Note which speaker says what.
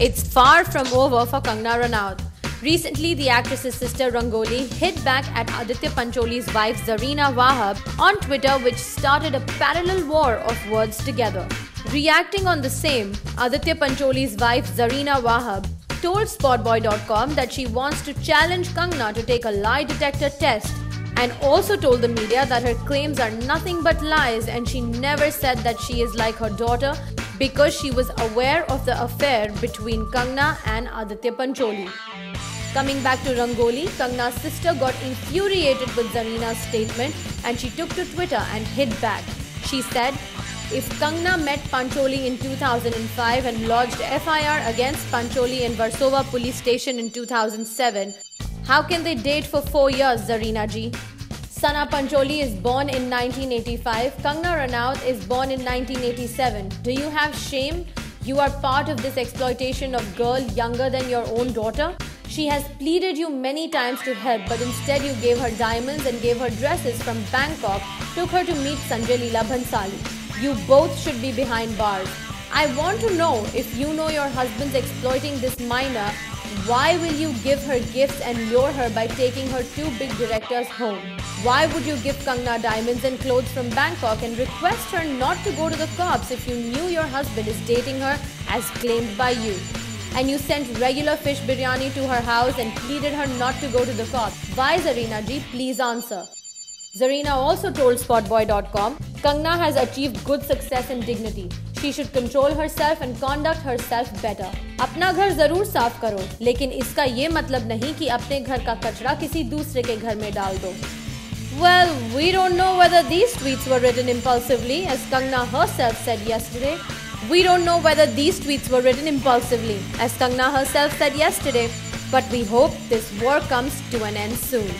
Speaker 1: It's far from over for Kangna Ranaut. Recently, the actress's sister Rangoli hit back at Aditya Pancholi's wife Zarina Wahab on Twitter, which started a parallel war of words together. Reacting on the same, Aditya Pancholi's wife Zarina Wahab told Spotboy.com that she wants to challenge Kangna to take a lie detector test and also told the media that her claims are nothing but lies and she never said that she is like her daughter because she was aware of the affair between Kangna and Aditya Pancholi. Coming back to Rangoli, Kangna's sister got infuriated with Zarina's statement and she took to Twitter and hit back. She said, if Kangna met Pancholi in 2005 and lodged FIR against Pancholi in Versova police station in 2007, how can they date for 4 years, Zarina ji? Sana Pancholi is born in 1985. Kangna Ranaut is born in 1987. Do you have shame? You are part of this exploitation of girl younger than your own daughter? She has pleaded you many times to help, but instead you gave her diamonds and gave her dresses from Bangkok, took her to meet Sanjay Leela Bhansali. You both should be behind bars. I want to know if you know your husband's exploiting this minor, why will you give her gifts and lure her by taking her two big directors home? Why would you give Kangna diamonds and clothes from Bangkok and request her not to go to the cops if you knew your husband is dating her as claimed by you? and you sent regular fish biryani to her house and pleaded her not to go to the cops. Why, Zarina ji? Please answer. Zarina also told Spotboy.com, Kangna has achieved good success and dignity. She should control herself and conduct herself better. अपना घर जरूर साफ करो लेकिन इसका ये मतलब नहीं कि अपने घर का कचरा किसी दूसरे के घर में डाल दो Well, we don't know whether these tweets were written impulsively, as Kangna herself said yesterday. We don't know whether these tweets were written impulsively, as Kangna herself said yesterday, but we hope this war comes to an end soon.